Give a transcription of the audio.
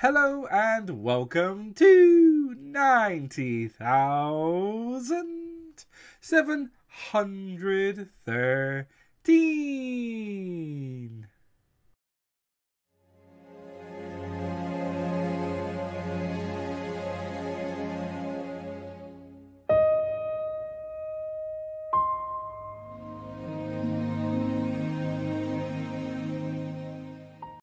Hello and welcome to 90,713